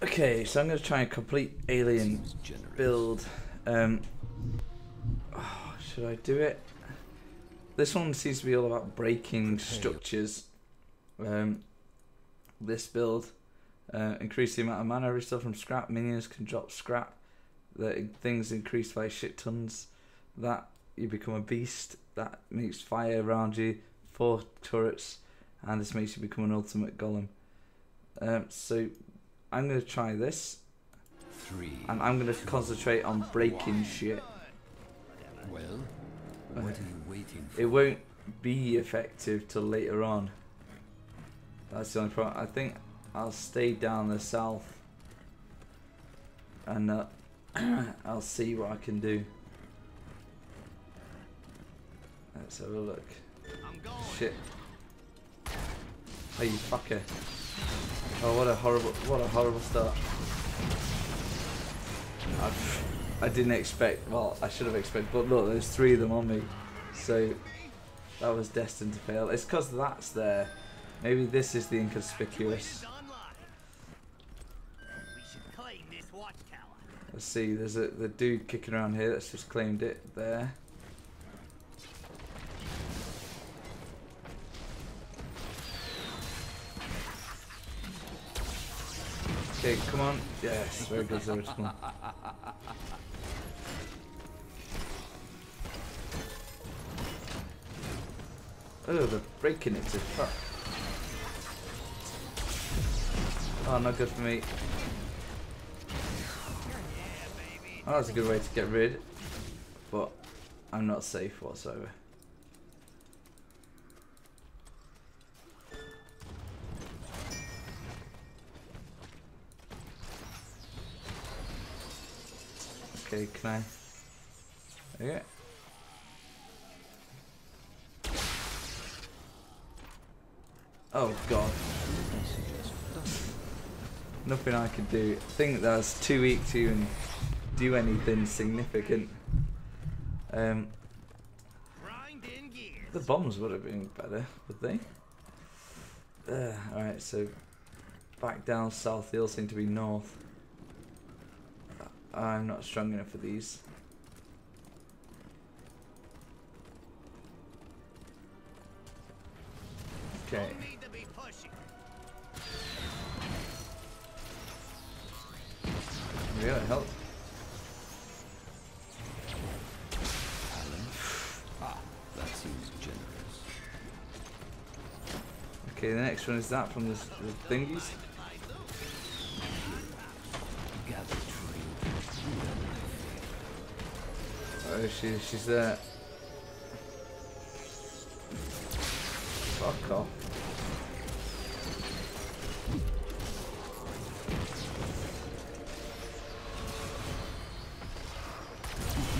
Okay, so I'm going to try and complete alien build. Um, oh, should I do it? This one seems to be all about breaking structures. Um, this build uh, increase the amount of mana restored from scrap. Minions can drop scrap. The things increased by shit tons. That you become a beast. That makes fire around you. Four turrets, and this makes you become an ultimate golem. Um, so I'm gonna try this Three. and I'm gonna concentrate on breaking shit. Well, what are you waiting for? It won't be effective till later on. That's the only problem. I think I'll stay down the south and uh, I'll see what I can do. Let's have a look. Shit. Oh, you fucker. Oh, what a horrible, what a horrible start. I, I didn't expect, well, I should have expected, but look, there's three of them on me. So, that was destined to fail. It's because that's there. Maybe this is the inconspicuous. Let's see, there's a the dude kicking around here that's just claimed it there. Come on. Yes, very good. Oh, they're breaking it to fuck. Oh, not good for me. Oh, that's a good way to get rid, but I'm not safe whatsoever. Okay, can I? Okay. Oh god. Nothing I could do. I think that's too weak to even do anything significant. Um, the bombs would have been better, would they? Uh, Alright, so back down south, they all seem to be north. I'm not strong enough for these. Okay. Yeah, help. Ah, that seems generous. Okay, the next one is that from the, the thingies. Gather tree. Oh, she, she's there. Fuck off.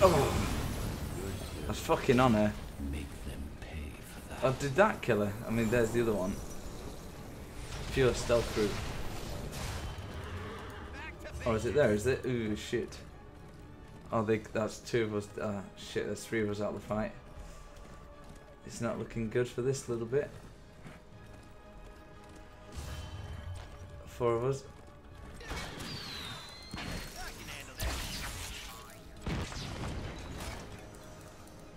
Oh, that's fucking on her. Make them pay for that. Oh, did that kill her? I mean, there's the other one. Pure stealth group. Oh, is it there? Is it? Ooh, shit. Oh, they, that's two of us. Ah, shit, there's three of us out of the fight. It's not looking good for this little bit. Four of us.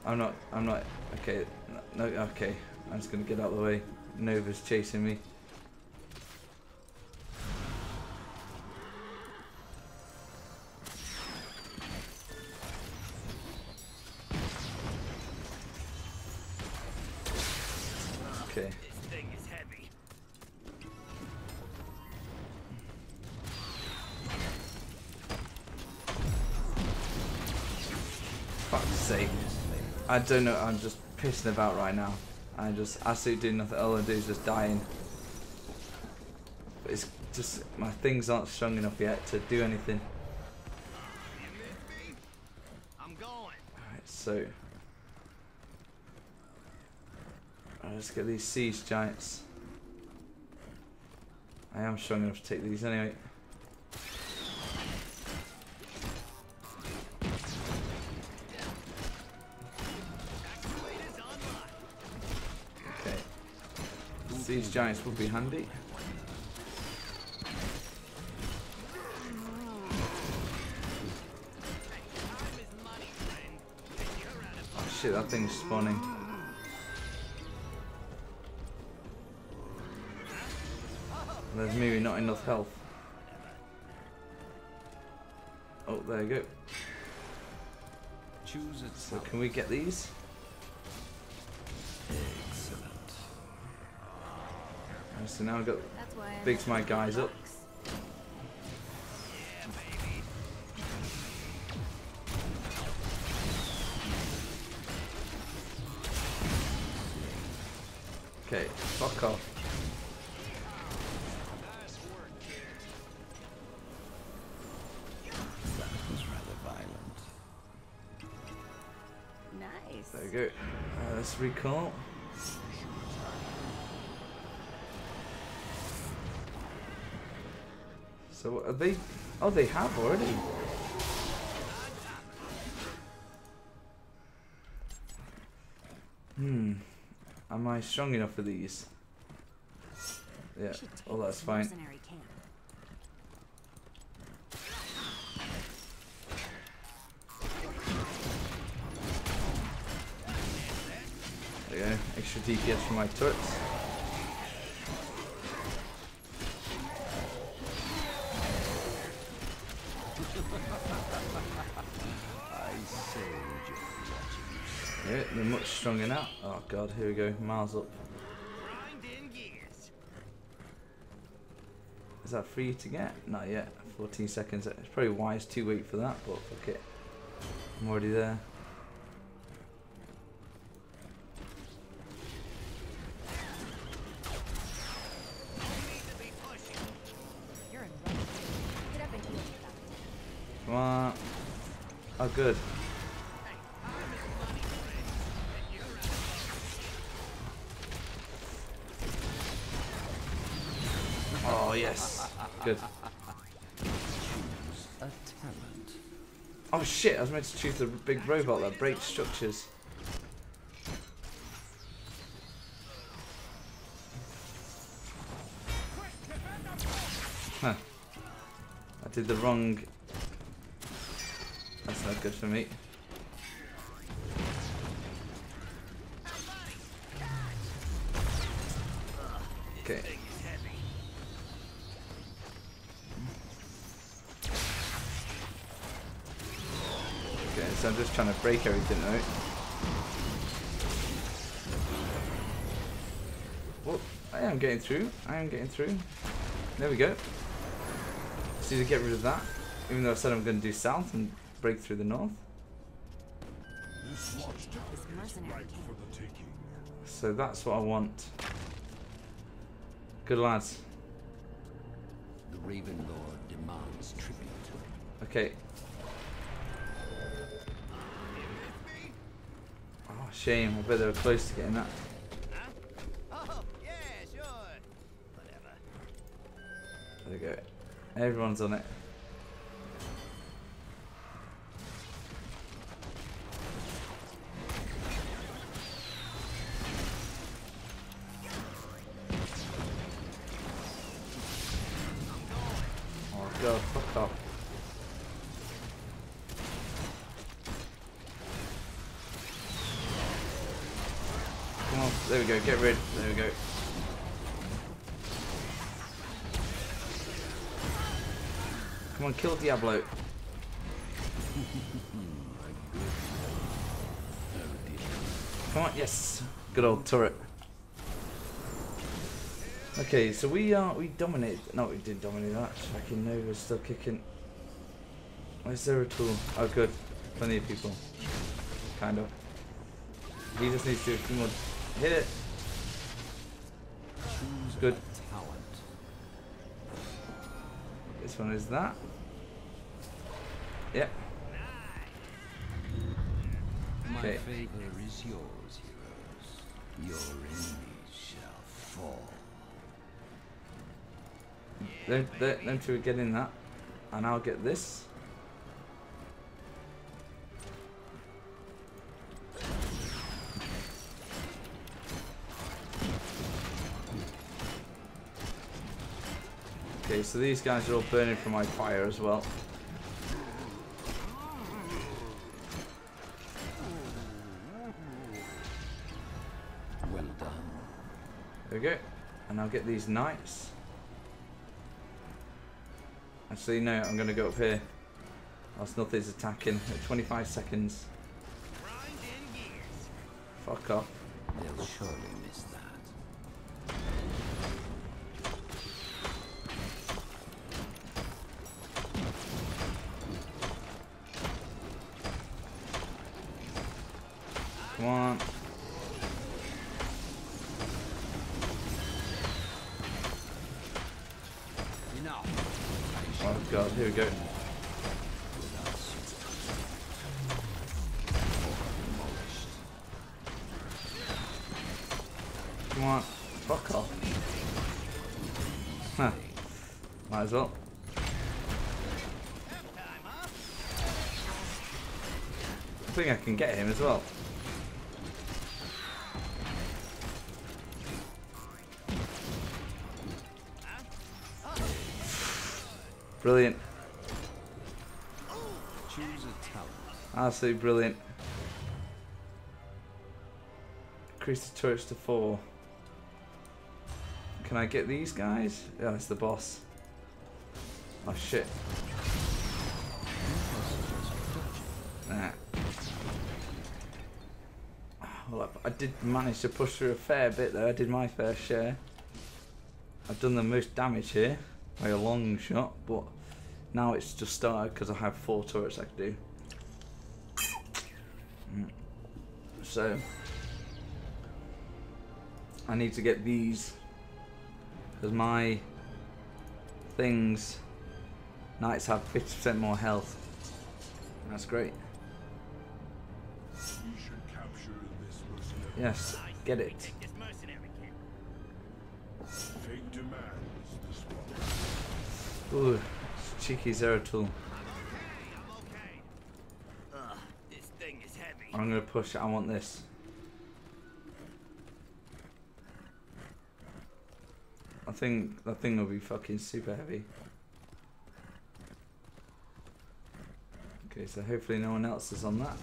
I'm not, I'm not, okay, no, okay, I'm just gonna get out of the way. Nova's chasing me. Okay. this thing Fuck's sake. I don't know, I'm just pissing about right now. I just absolutely do nothing. All I do is just dying. But it's just, my things aren't strong enough yet to do anything. let's get these siege giants. I am strong enough to take these anyway. Okay. Siege giants would be handy. Oh shit, that thing's spawning. There's maybe not enough health. Oh, there you go. Choose a So can we get these? Excellent. And so now I've got That's why I bigs my guys up. Let's recall. So are they? Oh, they have already. Hmm. Am I strong enough for these? Yeah. Oh, that's fine. My turrets. Yeah, they're much stronger now. Oh god, here we go. Miles up. Is that free to get? Not yet. 14 seconds. It's probably wise to wait for that, but fuck it. I'm already there. Good. Oh, yes. Good. Choose a talent. Oh shit, I was meant to choose the big robot that breaks structures. Huh. I did the wrong... That's not good for me. Okay. Okay, so I'm just trying to break everything out. Well, oh, I am getting through. I am getting through. There we go. Just need to get rid of that. Even though I said I'm going to do south and break through the north. This mercenary camp. So that's what I want. Good lads. The Raven Lord demands tribute. Okay. Oh, shame. I bet they were close to getting that. Oh, yeah, sure. Whatever. There we go. Everyone's on it. God, fuck off. Come on, there we go, get rid. There we go. Come on, kill Diablo. Come on, yes. Good old turret. Okay, so we uh we dominated. No, we didn't dominate that. Fucking Nova's still kicking. Where's tool? Oh, good. Plenty of people. Kind of. He just needs to do a few more. Hit it. Choose Good. talent. This one is that. Yep. My Okay. favor is yours, heroes. Your enemies shall fall. Them, them two are getting that. And I'll get this. Okay, so these guys are all burning from my fire as well. Well done. There we go. And I'll get these knights. Actually, no, I'm going to go up here. Whilst nothing's attacking. At 25 seconds. Grind in gears. Fuck off. They'll surely miss that. Come on. God, here we go. Come on. Fuck off. Huh. Might as well. I think I can get him as well. Brilliant. Choose a talent. Absolutely brilliant. Increase the turrets to four. Can I get these guys? Yeah, it's the boss. Oh shit. Nah. Well, I, I did manage to push through a fair bit though. I did my fair share. I've done the most damage here by a long shot, but now it's just started because I have four turrets I can do. Mm. So I need to get these because my things knights have 50% more health. That's great. We should capture this mercenary. Yes, get it. Ooh, cheeky is heavy. I'm gonna push it. I want this. I think that thing will be fucking super heavy. Okay, so hopefully no one else is on that.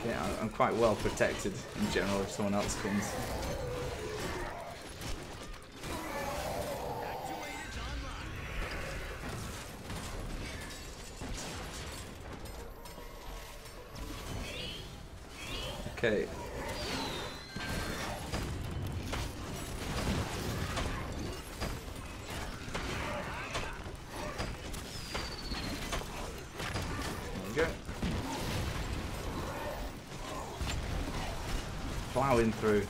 Okay, I- I'm quite well protected in general if someone else comes. Okay. Through.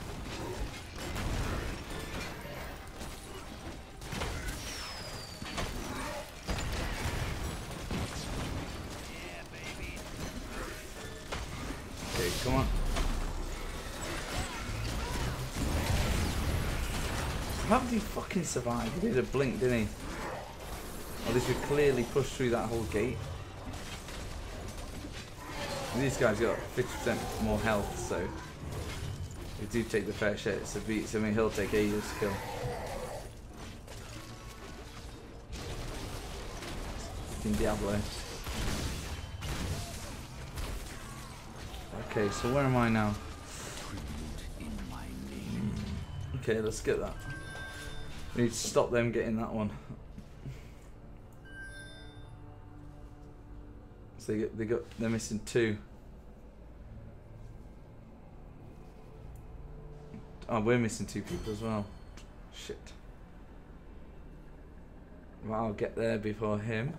Okay, come on. How did he fucking survive? He did a blink, didn't he? At least we clearly pushed through that whole gate. And these guys got 50% more health, so do take the fair share. It's a beat, so I mean he'll take ages to kill. Diablo. Okay, so where am I now? Name. Okay, let's get that. We need to stop them getting that one. So they get, they got they're missing two. Oh, we're missing two people as well. Shit. Well, I'll get there before him.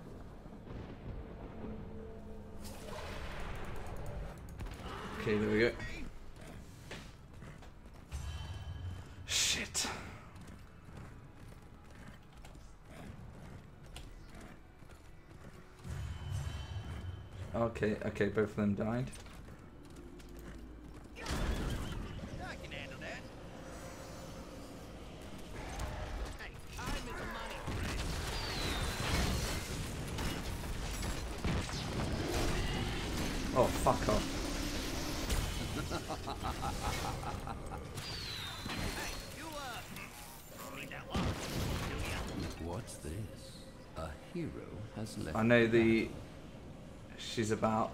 Okay, there we go. Shit. Okay, okay, both of them died. I know the. She's about.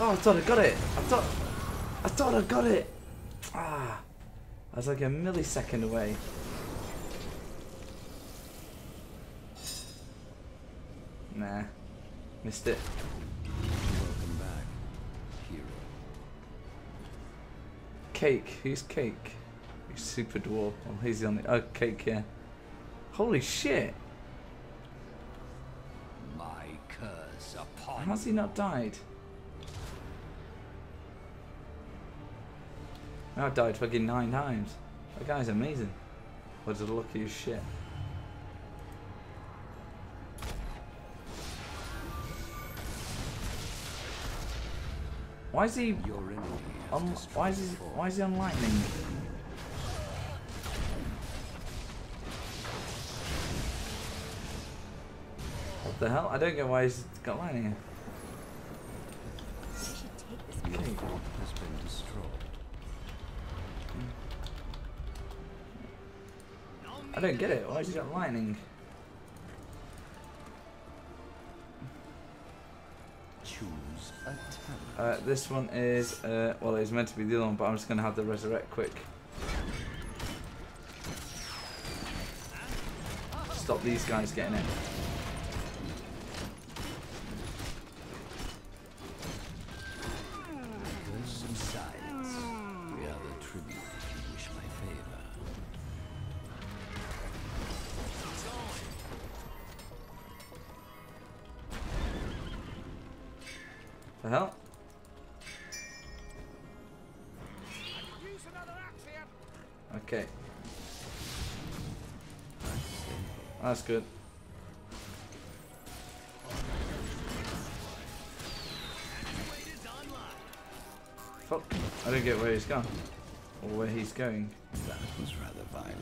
Oh, I thought I got it. I thought. I thought I got it. Ah, I was like a millisecond away. Nah, missed it. Welcome back, hero. Cake. Who's Cake? He's super dwarf. Oh, he's the only. Oh, Cake. Yeah. Holy shit! How's he not died? I've died fucking nine times. That guy's amazing. Was the lucky as shit. Why is he has on? Why is he? Why is he on lightning? What the hell? I don't get why he's got lightning. We should take this Your Okay. fort has been destroyed. I don't get it. Why is he got lightning? Choose a talent. Uh, this one is, uh, well, it's meant to be the other one, but I'm just going to have the resurrect quick. Stop these guys getting it. Okay, That's good. Fuck. I don't get where he's gone. Or where he's going. That was rather violent.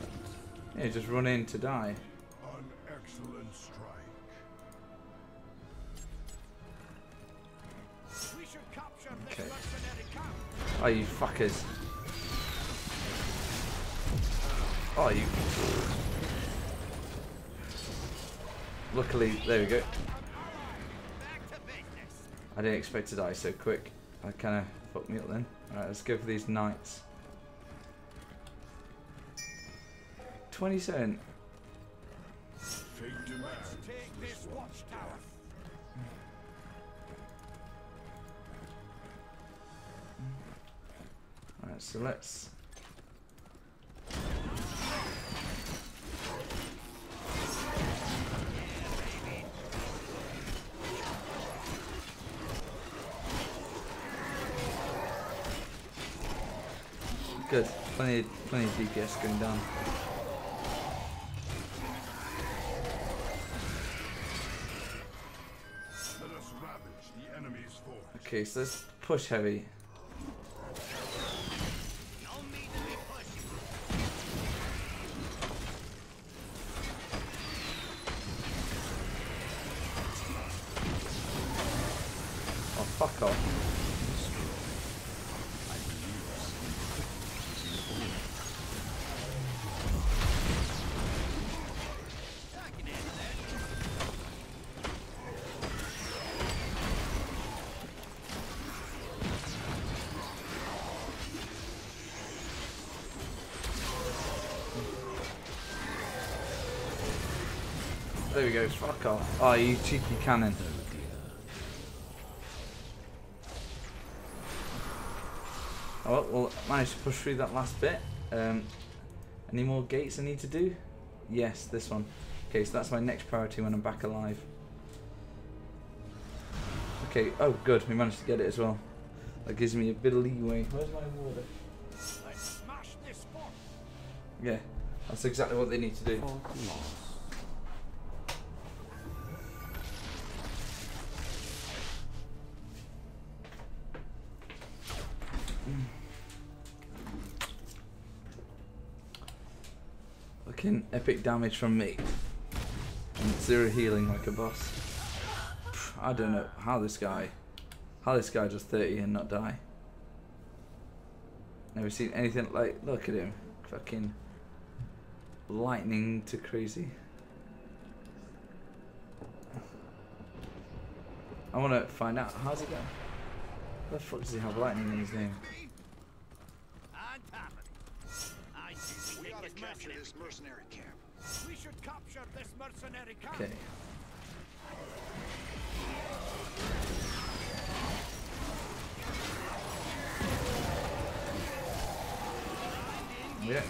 Yeah, just run in to die. An excellent strike. We should capture this Okay. mercenary camp. Oh, you fuckers. Oh, you. Luckily, there we go. I didn't expect to die so quick. That kind of fucked me up then. Alright, let's go for these knights. 27. Fate demands Take this watchtower. Alright, so let's. Good. Plenty, plenty of DPS going down. Okay, so let's push heavy. Oh, fuck off. There we go, fuck off. Oh, you cheeky cannon. Oh dear. Oh, well, well, managed to push through that last bit. Um, any more gates I need to do? Yes, this one. Okay, so that's my next priority when I'm back alive. Okay, oh good, we managed to get it as well. That gives me a bit of leeway. Where's my water? Smash this fort. Yeah, that's exactly what they need to do. Fucking epic damage from me. And zero healing like a boss. I don't know how this guy, how this guy does 30 and not die. Never seen anything like, look at him. Fucking lightning to crazy. I want to find out how's it going? The fuck does he have lightning in his name? On top of it. I think we, We ought to capture this mercenary camp. We should capture this mercenary camp. Okay. Yeah.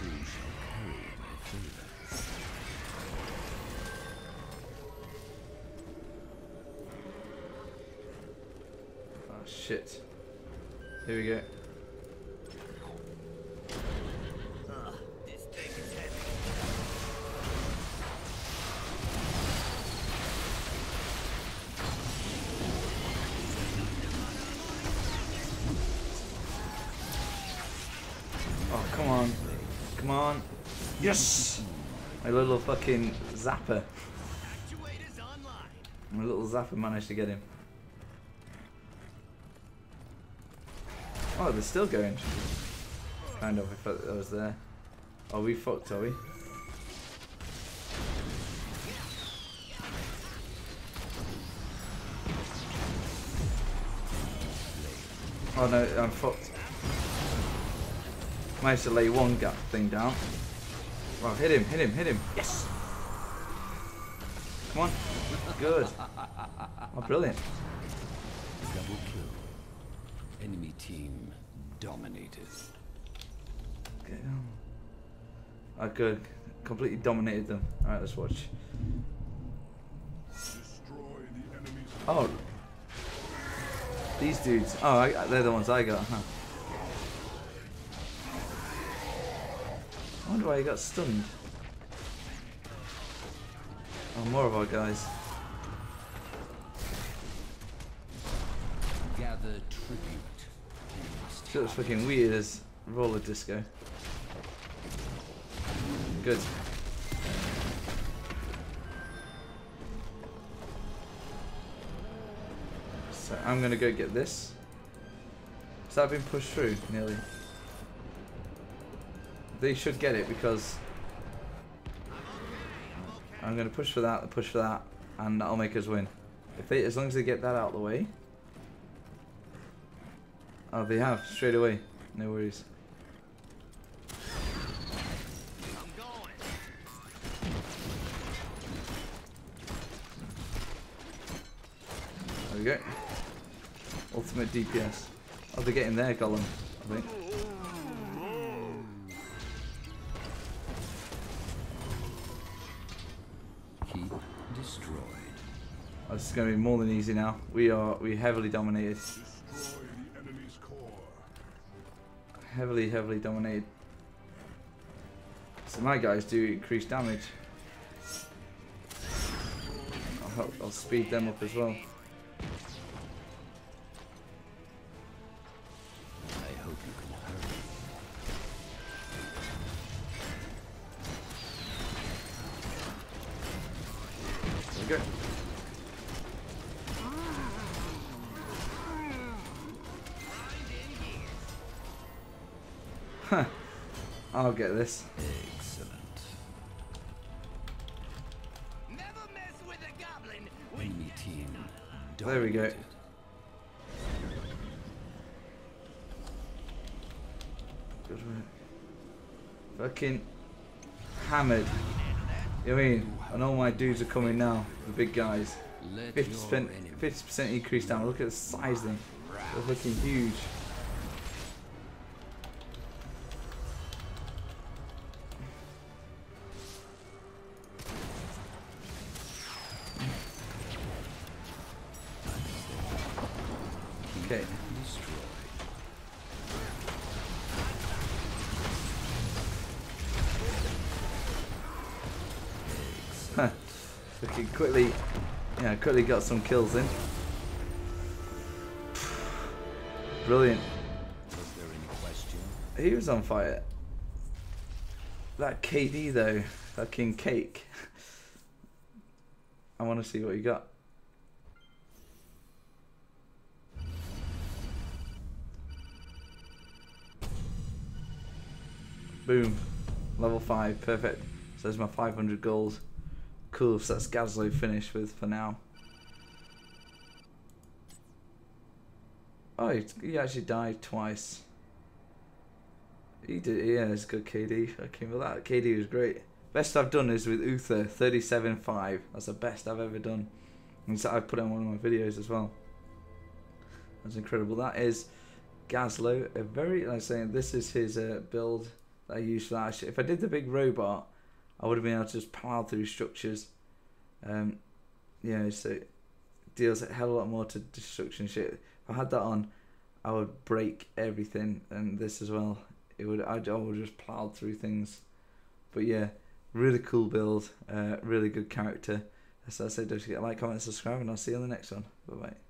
Who shall carry my favor? Oh shit. Here we go. Come on. Yes! My little fucking zapper. My little zapper managed to get him. Oh, they're still going. Kind of, I thought that was there. Are we fucked, are we? Oh no, I'm fucked. Managed to lay one gap thing down. Well, hit him, hit him, hit him. Yes! Come on. Good. Oh, brilliant. Double kill. Enemy team dominated. Okay. Um, oh, good. Completely dominated them. Alright, let's watch. Destroy the enemy's Oh. These dudes. Oh, I, they're the ones I got, huh? I wonder why he got stunned. Oh, more of our guys. Gather tribute. Shit fucking weird as roller disco. Good. So I'm gonna go get this. Has that been pushed through nearly? They should get it because I'm gonna push for that, push for that, and that'll make us win. If they, as long as they get that out of the way. Oh, they have straight away. No worries. There we go. Ultimate DPS. Oh, they're getting there, Gollum. I think. This is going to be more than easy now. We are we heavily dominated. destroy the enemy's core. Heavily, heavily dominated. So my guys do increase damage. I'll, help, I'll speed them up as well. I I'll get this. Excellent. Never mess with a goblin. Enemy team There we go. Good work. Fucking hammered. You know what I mean? And all my dudes are coming now, the big guys. 50% your 50% increase down. Look at the size of them. They're looking huge. Looking quickly, yeah, quickly got some kills in. Brilliant. Was there any question? He was on fire. That KD though, fucking cake. I want to see what you got. Boom. Level 5. Perfect. So there's my 500 gold. Cool. So that's Gazlowe finished with for now. Oh, he, actually died twice. He did, yeah, it's good KD. I came with that. KD was great. Best I've done is with Uther, 37.5. That's the best I've ever done. And so I put it on one of my videos as well. That's incredible. That is Gazlowe. A very, like I was saying, this is his uh, build that I use for that. If I did the big robot, I would have been able to just plow through structures. Um, you know, so deals a hell of a lot more to destruction shit. If I had that on, I would break everything, and this as well. It would I, I would just plow through things. But yeah, really cool build. Uh, really good character. As I said, don't forget to like, comment, subscribe, and I'll see you on the next one. Bye bye.